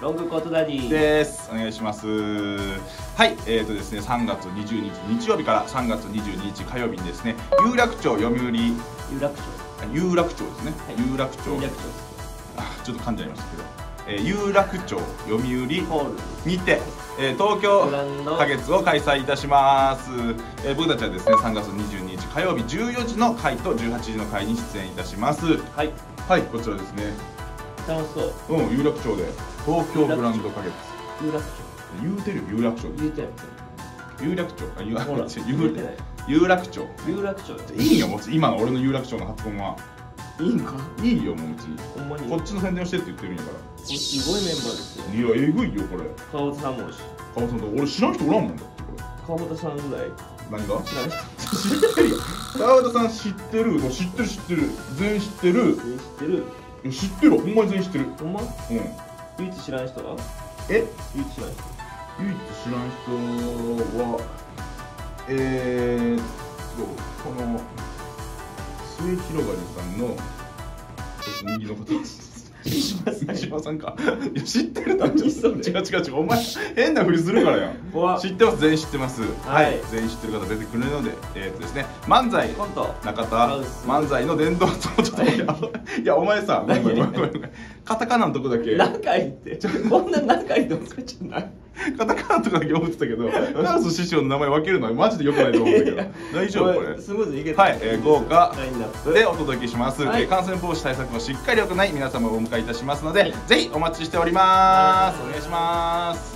ロングコートダディ。です。お願いします。はいえーとですね3月20日日曜日から3月22日火曜日にですね有楽町読売。有楽町。有楽町ですね、はい。有楽町。有楽町あちょっと噛んじゃいましたけど、えー有楽町読売にて、えー東京花月を開催いたします、えー僕たちはですね3月22日火曜日14時の回と18時の回に出演いたします。はい。はいこちらですね楽しそう。うん有楽町で。東京グランド花月。有楽町。言うてるよ有楽町。言うてない有楽町。あ有ほら有言うてない。有楽町。有楽町。いいよもう今の俺の有楽町の発音は。いいんか？いいよもう別に。ほんまに。こっちの宣伝をしてって言ってるんやかすごいメンバーですよ。らいやえぐいよこれ。川端さんもし。川本さんと俺知らん人おらんもんだって。これ川端さんぐらい。何が？知らん人知ってるよ。川端さん知ってる。知ってる知ってる。全員知ってる。全員知ってる知ってるほんまに全員知ってる。ほんま？うん。唯一知らん人は？え？唯一知らん人。唯一知らん人はえー、っとこの末広がりさんの右の方三島さん三島さんか。いや知ってるだろ。違う違う違う。お前変なふりするからや。知ってます。全員知ってます。はい。全員知ってる方出てくるのでえー、っとですね漫才。コント。中田。漫才の伝道とちょっとい。やお前さごめんごめんごめんごめん。カタカナのとこだけ。仲いいって。こんな仲いいって思っちゃない カタカナのとこだけ思ってたけどダンス師匠の名前分けるのはマジでよくないと思うんだけど。大丈夫これ？スムーズにいけた。はい、えー、豪華。ラインナップ。でお届けします、はい。えー感染防止対策をしっかり行い皆様をお迎えいたしますので、はい。ぜひお待ちしております。お願いします